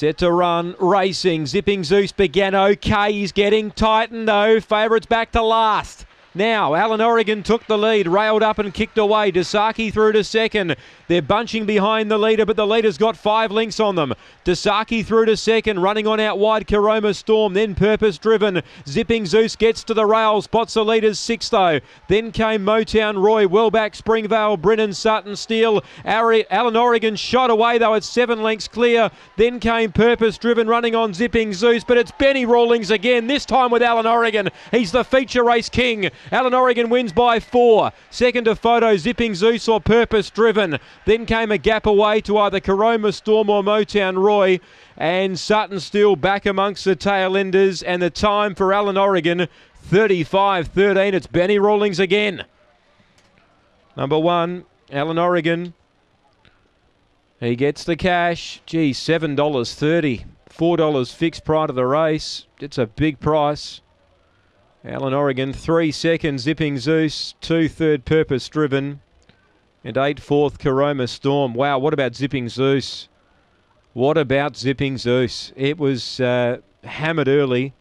Set to run, racing. Zipping Zeus began okay. He's getting tightened though. Favourites back to last. Now, Alan Oregon took the lead, railed up and kicked away. Dasaki through to second. They're bunching behind the leader, but the leader's got five links on them. Dasaki through to second, running on out wide. Karoma Storm, then Purpose Driven. Zipping Zeus gets to the rail, spots the leader's six though. Then came Motown Roy, well back Springvale, Brennan Sutton Steel. Alan Oregon shot away though at seven lengths clear. Then came Purpose Driven, running on Zipping Zeus, but it's Benny Rawlings again, this time with Alan Oregon. He's the feature race king. Alan Oregon wins by four. Second to photo, Zipping Zeus or Purpose Driven. Then came a gap away to either Karoma Storm or Motown Roy. And Sutton still back amongst the tail enders. And the time for Alan Oregon 35 13. It's Benny Rawlings again. Number one, Alan Oregon. He gets the cash. Gee, $7.30. $4 fixed prior to the race. It's a big price. Alan Oregon, three seconds, Zipping Zeus, two third purpose driven, and eight fourth Karoma Storm. Wow, what about Zipping Zeus? What about Zipping Zeus? It was uh, hammered early,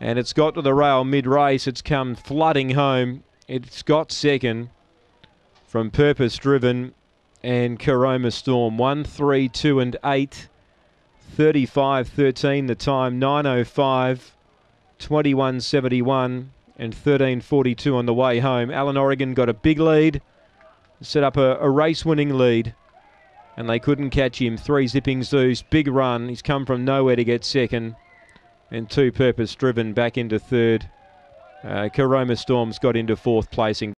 and it's got to the rail mid race. It's come flooding home. It's got second from Purpose Driven and Karoma Storm. 1, 3, 2, and 8. 35 13 the time, 905. 21.71 and 13.42 on the way home. Alan Oregon got a big lead, set up a, a race winning lead, and they couldn't catch him. Three zipping Zeus, big run. He's come from nowhere to get second, and two purpose driven back into third. Uh, Karoma Storms got into fourth placing.